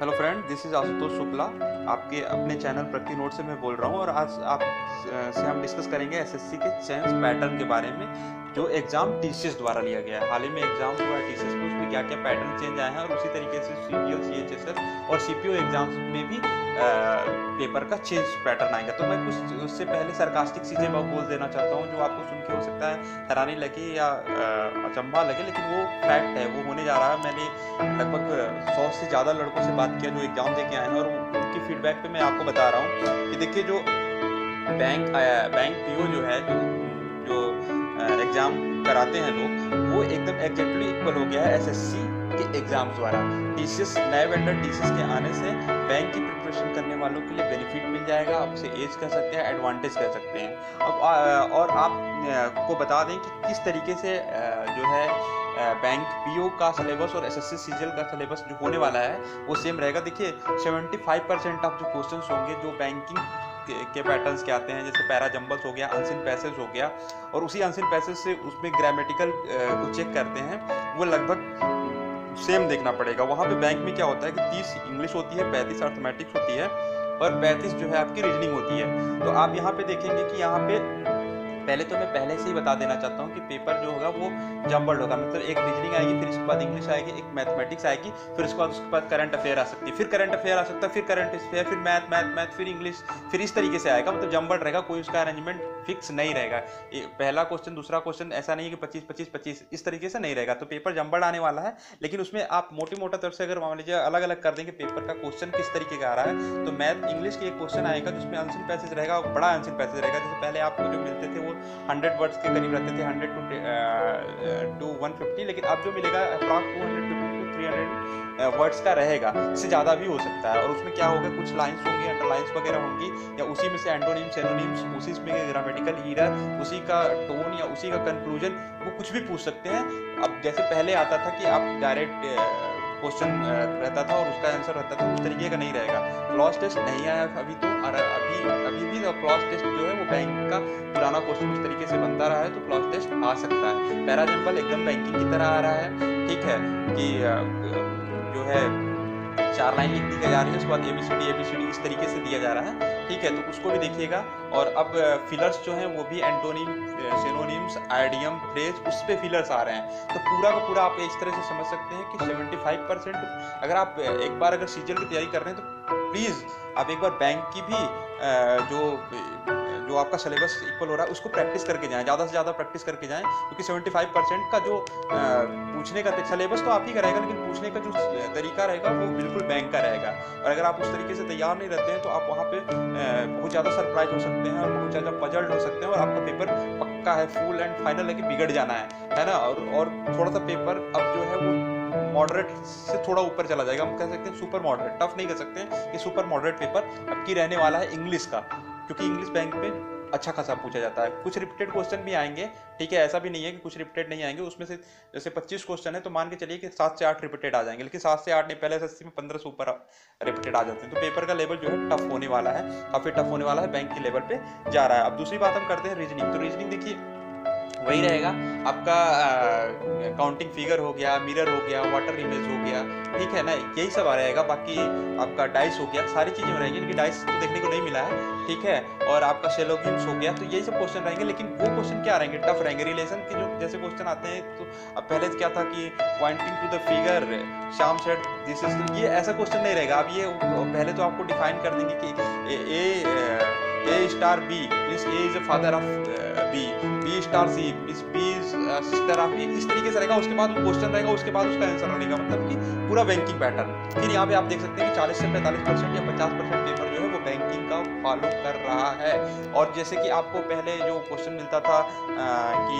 Hello friend this is Ashutosh Shukla आपके अपने channel प्रति नोट से मैं बोल रहा हूँ और आज आप से हम डिस्कस करेंगे एसएससी के चेंज पैटर्न के बारे में। जो एग्ज़ाम टीसीएस द्वारा लिया गया है। हाल ही में एग्ज़ाम हुआ है टीसीएस में उसमें क्या क्या पैटर्न चेंज आए हैं और उसी तरीके से C P O C H S S और सी पी ओ एग्ज़ाम्स में भी पेपर का चेंज पैटर्न आएगा। तो मैं कुछ उससे पहले सरकास्टिक चीज़ें बोल देना चाहता हूँ जो आपको सुन के हो सकता है, हैरानी लगे या अचंभा लगे, लेकिन वो फैक्ट है, वो होने जा रहा है। मैंने लगभग सौ से ज़्यादा लड़कों से बात किया जो एग्ज़ाम दे के आए हैं और उनकी फीडबैक पे मैं आपको बता रहा हूँ कि देखिए जो बैंक आया बैंक पीओ जो है, जो जो एग्ज़ाम कराते हैं लोग, वो एकदम एग्जैक्टली इक्वल हो गया है एसएससी के एग्ज़ाम द्वारा। टीसीएस नए वेंडर टीसीएस के आने से बैंक की प्रिपरेशन करने वालों के लिए बेनिफिट मिल जाएगा, आप उसे एज कह सकते हैं एडवांटेज कह सकते हैं। अब और आप को बता दें कि किस तरीके से जो है बैंक पीओ का सिलेबस और एसएससी सीजीएल का सिलेबस जो होने वाला है, वो सेम रहेगा। देखिए 75 परसेंट ऑफ़ जो क्वेश्चंस होंगे, जो बैंकिंग के पैटर्न्स के आते हैं? जैसे पैरा जम्बल्स हो गया अनसिन पैसेज हो गया, और उसी अनसिन पैसेज से उसमें ग्रामेटिकल को चेक करते हैं। वो लगभग सेम देखना पड़ेगा। वहाँ पे बैंक में क्या होता है कि तीस इंग्लिश होती है, पैंतीस अर्थमेटिक्स होती है, और पैंतीस जो है आपकी रीजनिंग होती है। तो आप यहाँ पे देखेंगे कि यहाँ पे पहले तो मैं पहले से ही बता देना चाहता हूँ कि पेपर जो होगा वो जम्बल्ड होगा मतलब एक रीजनिंग आएगी, फिर उसके बाद इंग्लिश आएगी, एक मैथमेटिक्स आएगी, फिर उसके बाद उसके बाद करंट अफेयर आ सकती है। फिर करंट अफेयर आ सकता है, फिर करंट अफेयर फिर मैथ मैथ मैथ फिर इंग्लिश फिर इस तरीके से आएगा। मतलब जम्बल्ड रहेगा, कोई उसका अरेंजमेंट फिक्स नहीं रहेगा। पहला क्वेश्चन दूसरा क्वेश्चन ऐसा नहीं है कि पच्चीस पच्चीस पच्चीस, इस तरीके से नहीं रहेगा। तो पेपर जम्बल्ड आने वाला है, लेकिन उसमें आप मोटी मोटा तरफ़ से अगर मान लीजिए अलग अलग कर देंगे पेपर का क्वेश्चन किस तरीके का आ रहा है तो मैथ इंग्लिश की एक क्वेश्चन आएगा, जिसमें आंसर पैसेज रहेगा और बड़ा आंसर पैसेज रहेगा। जैसे पहले आपको जो मिलते थे, वो हंड्रेड वर्ड्स के करीब रहते थे hundred two to one fifty लेकिन अब जो मिलेगा approx two hundred three hundred words का रहेगा, इससे ज़्यादा भी हो सकता है। और उसमें क्या होगा, कुछ लाइन्स होंगी अंडरलाइंस वगैरह होंगी, या उसी में से एंडोनिम्स एनोनिम्स उसी में ग्रामेटिकल ईरर उसी का टोन या उसी का कंक्लूजन वो कुछ भी पूछ सकते हैं। अब जैसे पहले आता था कि आप डायरेक्ट क्वेश्चन रहता था और उसका आंसर रहता था, उस तरीके का नहीं रहेगा। क्लॉस टेस्ट नहीं आया अभी तो अभी अभी भी क्लॉज टेस्ट जो है वो बैंक का पुराना क्वेश्चन उस तरीके से बनता रहा है तो क्लॉस टेस्ट आ सकता है। पैरा एकदम बैंकिंग की तरह आ रहा है। ठीक है कि जो है चार लाइन लिख दी जा रही है उसके बाद A B C D C D इस तरीके से दिया जा रहा है। ठीक है तो उसको भी देखिएगा। और अब फिलर्स जो हैं, वो भी एंटोनिम सिनोनिम्स आइडियम फ्रेज उस पर फिलर्स आ रहे हैं। तो पूरा का पूरा आप इस तरह से समझ सकते हैं कि 75 परसेंट अगर आप एक बार अगर सीजल की तैयारी कर रहे हैं तो प्लीज़ आप एक बार बैंक की भी जो जो आपका सिलेबस इक्वल हो रहा है, उसको प्रैक्टिस करके जाएँ, ज़्यादा से ज़्यादा प्रैक्टिस करके जाएँ, क्योंकि 75 परसेंट का जो पूछने का सिलेबस तो आप ही का रहेगा, लेकिन पूछने का जो तरीका रहेगा, वो बिल्कुल बैंक का रहेगा। और अगर आप उस तरीके से तैयार नहीं रहते हैं तो आप वहाँ पे बहुत ज़्यादा सरप्राइज़ हो सकते हैं, और बहुत ज़्यादा पजल्ड हो सकते हैं, और आपका पेपर पक्का है फुल एंड फाइनल है कि बिगड़ जाना है है ना? और और थोड़ा सा पेपर अब जो है, वो मॉडरेट से थोड़ा ऊपर चला जाएगा। हम कह सकते हैं सुपर मॉडरेट टफ नहीं कह सकते हैं कि सुपर मॉडरेट पेपर अब की रहने वाला है इंग्लिश का। क्योंकि इंग्लिश बैंक में अच्छा खासा पूछा जाता है। कुछ रिपीटेड क्वेश्चन भी आएँगे, ठीक है? ऐसा भी नहीं है कि कुछ रिपीटेड नहीं आएँगे। उसमें से जैसे 25 क्वेश्चन है तो मान के चलिए कि सात से आठ रिपीटेड आ जाएँगे। लेकिन सात से आठ नहीं, पहले एस में पंद्रह से ऊपर रिपीटेड आ जाते हैं। तो पेपर का लेवल जो है टफ होने वाला है। काफ़ी टफ होने वाला है बैंक के लेवल पर जा रहा है। अब दूसरी बात हम करते हैं रीजनिंग तो रीजनिंग देखिए वही रहेगा। आपका काउंटिंग फिगर हो गया मिरर हो गया वाटर इमेज हो गया, ठीक है ना? यही सब आ रहेगा। बाकी आपका डाइस हो गया, सारी चीज़ें रहेंगी, लेकिन डाइस तो देखने को नहीं मिला है, ठीक है? और आपका सेलोगिम्स हो गया तो यही सब क्वेश्चन रहेंगे, लेकिन वो क्वेश्चन क्या रहेंगे? टफ रहेंगे। रिलेशन के जो, जैसे क्वेश्चन आते हैं तो अब पहले क्या था कि pointing to the figure same set this is ये ऐसा क्वेश्चन नहीं रहेगा। अब ये, पहले तो आपको डिफाइन कर देंगे कि A A star B means A is a father of B B star C B sister of इस तरीके से रहेगा उसके बाद क्वेश्चन रहेगा उसके बाद उसका आंसर रहेगा मतलब कि पूरा बैंकिंग पैटर्न फिर यहाँ पे आप देख सकते हैं कि चालीस से पैंतालीस परसेंट या पचास परसेंट पेपर जो है वो बैंकिंग का फॉलो कर रहा है। और जैसे कि आपको पहले जो क्वेश्चन मिलता था आ, कि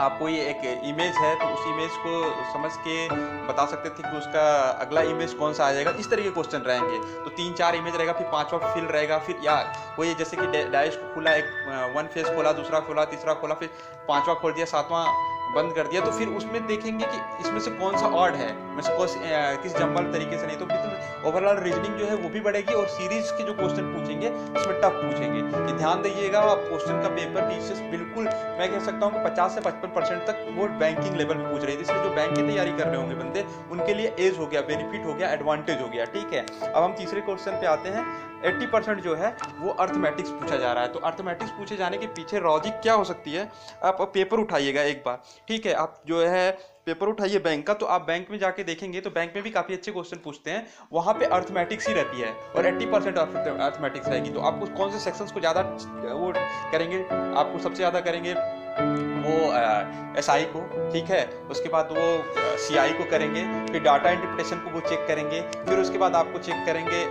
आपको ये एक इमेज है तो उस इमेज को समझ के बता सकते थे कि उसका अगला इमेज कौन सा आ जाएगा। इस तरह के क्वेश्चन रहेंगे। तो तीन चार इमेज रहेगा, फिर पांचवा फिल रहेगा, फिर या वो ये जैसे कि डाइस खुला, एक वन फेस खोला, दूसरा खोला, तीसरा खोला, फिर पांचवा खोल दिया, सातवां बंद कर दिया तो फिर उसमें देखेंगे कि इसमें से कौन सा ऑड है। मैं किस जम्बल तरीके से नहीं तो फिर ओवरऑल रीजनिंग जो है वो भी बढ़ेगी और सीरीज़ के जो क्वेश्चन पूछेंगे, उसमें टफ पूछेंगे। ये ध्यान दीजिएगा, आप क्वेश्चन का पेपर टीचर्स बिल्कुल, मैं कह सकता हूँ कि पचास से पचपन परसेंट तक वो बैंकिंग लेवल पूछ रही थी। इसलिए जो बैंक की तैयारी कर रहे होंगे बंदे, उनके लिए एज हो गया बेनिफिट हो गया एडवांटेज हो गया, ठीक है? अब हम तीसरे क्वेश्चन पे आते हैं। 80 परसेंट जो है, वो अर्थमेटिक्स पूछा जा रहा है। तो अर्थमेटिक्स पूछे जाने के पीछे लॉजिक क्या हो सकती है? आप पेपर उठाइएगा एक बार। ठीक है, आप जो है पेपर उठाइए बैंक का तो आप बैंक में जाके देखेंगे तो बैंक में भी काफ़ी अच्छे क्वेश्चन पूछते हैं। वहाँ पे अर्थमेटिक्स ही रहती है और 80 परसेंट अर्थमेटिक्स रहेगी। तो आपको कौन से सेक्शंस को ज़्यादा वो करेंगे? आपको सबसे ज़्यादा करेंगे वो एस आई को, ठीक है? उसके बाद वो सी आई को करेंगे, फिर डाटा इंटरप्रिटेशन को वो चेक करेंगे, फिर उसके बाद आपको चेक करेंगे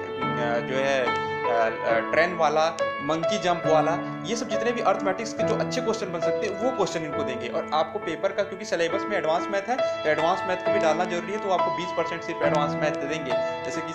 जो है ट्रेन वाला मंकी जंप वाला, ये सब जितने भी अर्थमेटिक्स के जो अच्छे क्वेश्चन बन सकते हैं, वो क्वेश्चन इनको देंगे। और आपको पेपर का, क्योंकि सिलेबस में एडवांस मैथ है तो एडवांस मैथ को भी डालना ज़रूरी है तो आपको 20 परसेंट सिर्फ़ एडवांस मैथ दे देंगे। जैसे कि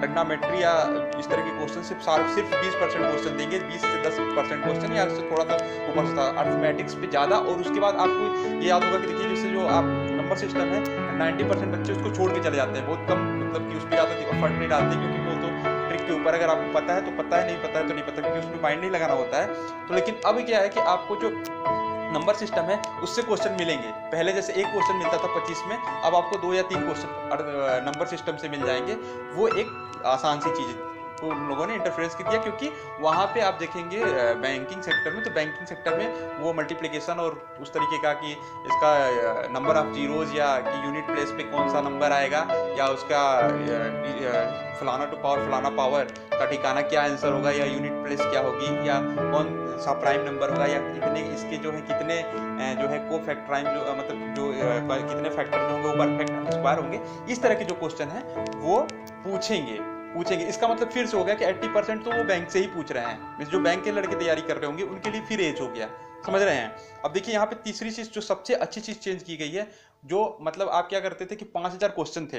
टेक्नामेट्री या इस तरह के क्वेश्चन सिर्फ़ सिर्फ़ बीस परसेंट क्वेश्चन देंगे, बीस से दस परसेंट क्वेश्चन या उससे थोड़ा सा ऊपर था अर्थमेटिक्स पे ज़्यादा और उसके बाद आपको ये याद होगा कि देखिए जैसे जो आप नंबर सिस्टम है नाइन्टी परसेंट बच्चे उसको छोड़ के चले जाते हैं। बहुत कम मतलब कि उस पर ज़्यादा एफर्ट नहीं डालते क्योंकि वो तो ट्रिक के ऊपर अगर आपको पता है तो पता है, नहीं पता है तो नहीं पता क्योंकि उसमें माइंड नहीं लगाना होता है। तो लेकिन अब क्या है कि आपको जो नंबर सिस्टम है, उससे क्वेश्चन मिलेंगे। पहले जैसे एक क्वेश्चन मिलता था पच्चीस में, अब आपको दो या तीन क्वेश्चन नंबर सिस्टम से मिल जाएँगे। वो एक आसान सी चीज़ को उन लोगों ने इंटरफेरेंस कर दिया क्योंकि वहाँ पे आप देखेंगे बैंकिंग सेक्टर में तो बैंकिंग सेक्टर में वो मल्टीप्लिकेशन और उस तरीके का कि इसका नंबर ऑफ़ जीरोज या कि यूनिट प्लेस पे कौन सा नंबर आएगा या उसका फलाना टू पावर, फलाना पावर का ठिकाना क्या आंसर होगा या यूनिट प्लेस क्या होगी या कौन सा प्राइम नंबर होगा या कितने इसके जो है, कितने जो है को फैक्टराइम जो मतलब जो कितने फैक्टर जो होंगे, वो परफेक्ट स्क्वायर होंगे। इस तरह के जो क्वेश्चन है, वो पूछेंगे। पूछेंगे। इसका मतलब फिर से हो गया कि 80 परसेंट तो वो बैंक से ही पूछ रहे हैं। मीन जो बैंक के लड़के तैयारी कर रहे होंगे, उनके लिए फिर एज हो गया। समझ रहे हैं? अब देखिए, यहाँ पे तीसरी चीज़, जो सबसे अच्छी चीज़ चेंज की गई है, जो मतलब आप क्या करते थे कि पाँच हज़ार क्वेश्चन थे।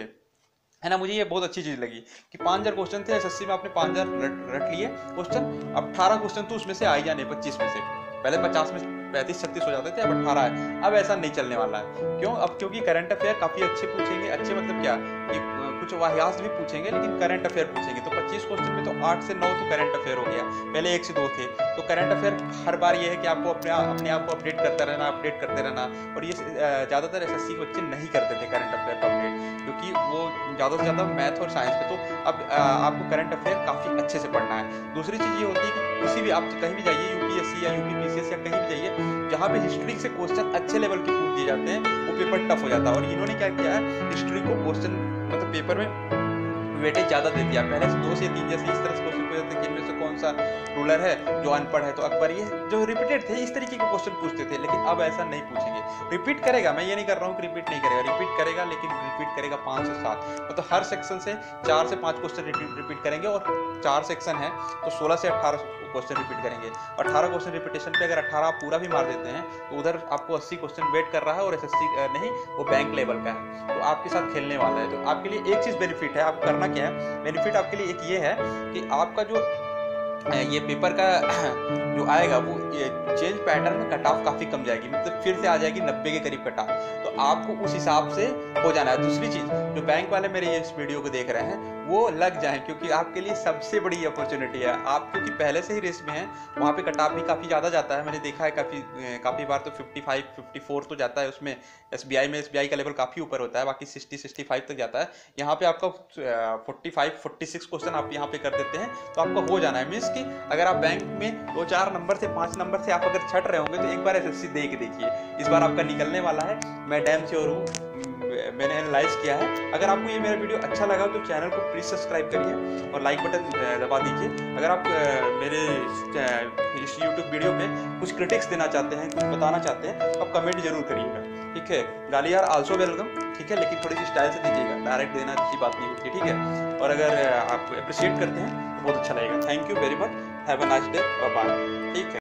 है ना, मुझे ये बहुत अच्छी चीज़ लगी कि पाँच हज़ार क्वेश्चन थे एसएससी में आपने पाँच हज़ार रट लिए। क्वेश्चन अब अठारह क्वेश्चन तो उसमें से आ ही जाने, पच्चीस में से। पहले पचास में पैंतीस, छत्तीस हो जाते थे, अब अठारह है। अब ऐसा नहीं चलने वाला है। क्यों? अब क्योंकि करंट अफेयर काफ़ी अच्छे पूछेंगे। अच्छे मतलब क्या? कि कुछ वाहियात भी पूछेंगे, लेकिन करंट अफेयर पूछेंगे। तो 25 क्वेश्चन में तो 8 से 9 तो करंट अफेयर हो गया। पहले एक से दो थे। तो करंट अफेयर हर बार ये है कि आपको अपने अपने आप को अपडेट करते रहना अपडेट करते रहना। और ये ज़्यादातर एस के बच्चे नहीं करते थे करंट अफेयर का अपडेट क्योंकि वो ज़्यादा से ज़्यादा मैथ और साइंस पे। तो अब आपको करंट अफेयर काफ़ी अच्छे से पढ़ना है। दूसरी चीज़ ये होती है कि किसी भी, आप कहीं भी जाइए यूपीएससी या यूपीपीसीएस या कहीं भी जाइए, जहाँ पे हिस्ट्री से क्वेश्चन अच्छे लेवल के पूछ दिए जाते हैं, वो पेपर टफ हो जाता है। और इन्होंने क्या किया है? हिस्ट्री को क्वेश्चन मतलब पेपर में वेटेज ज़्यादा दे दिया। पहले दो से तीन जैसे इस तरह से क्वेश्चन पूछते थे कि इनमें से कौन सा रूलर है जो अनपढ़ है। तो अकबर ये जो रिपीटेड थे, इस तरीके के क्वेश्चन पूछते थे, लेकिन अब ऐसा नहीं पूछेंगे। रिपीट करेगा, मैं ये नहीं कर रहा हूँ कि रिपीट नहीं करेगा। रिपीट करेगा, लेकिन रिपीट करेगा पाँच से सात। मतलब हर सेक्शन से चार से पाँच क्वेश्चन रिपीट करेंगे और चार सेक्शन है तो सोलह से अट्ठारह क्वेश्चन रिपीट करेंगे। अठारह क्वेश्चन रिपीटेशन पे अगर अठारह आप पूरा भी मार देते हैं तो उधर आपको अस्सी क्वेश्चन वेट कर रहा है और एस नहीं, वो बैंक लेवल का है। तो आपके साथ खेलने वाला है। तो आपके लिए एक चीज़ बेनिफिट है, आप करना क्या है। बेनिफिट आपके लिए एक ये है कि आपका जो ये पेपर का जो आएगा वो चेंज पैटर्न में कट ऑफ़ काफ़ी कम जाएगी मतलब फिर से आ जाएगी नब्बे के करीब कट ऑफ़ तो आपको उस हिसाब से हो जाना है। दूसरी चीज़, जो बैंक वाले मेरे ये इस वीडियो को देख रहे हैं, वो लग जाए, क्योंकि आपके लिए सबसे बड़ी अपॉर्चुनिटी है। आप क्योंकि पहले से ही रेस में हैं, वहाँ पे कटाप भी काफ़ी ज़्यादा जाता है। मैंने देखा है काफ़ी काफ़ी बार तो 55 54 तो जाता है उसमें। एसबीआई में एसबीआई का लेवल काफ़ी ऊपर होता है, बाकी 60 65 तक जाता है। यहाँ पे आपका 45 46 क्वेश्चन आप यहाँ पे कर देते हैं तो आपका हो जाना है मीन्स कि, अगर आप बैंक में दो चार नंबर से पाँच नंबर से आप अगर छट रहे होंगे तो एक बार एस दे के देखिए। इस बार आपका निकलने वाला है। मैं डैम श्योर हूँ मैंने एनालाइज किया है। अगर आपको ये मेरा वीडियो अच्छा लगा तो चैनल को प्लीज़ सब्सक्राइब करिए और लाइक बटन दबा दीजिए। अगर आप मेरे इस यूट्यूब वीडियो पे कुछ क्रिटिक्स देना चाहते हैं, कुछ बताना चाहते हैं तो आप कमेंट ज़रूर करिएगा। ठीक है? गाली यार आल्सो वेलकम ठीक है? लेकिन थोड़ी सी स्टाइल से दीजिएगा। डायरेक्ट देना अच्छी बात नहीं होती, ठीक है? और अगर आप अप्रिशिएट करते हैं बहुत अच्छा लगेगा। Thank you very much have a nice day bye ठीक है।